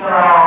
Yeah.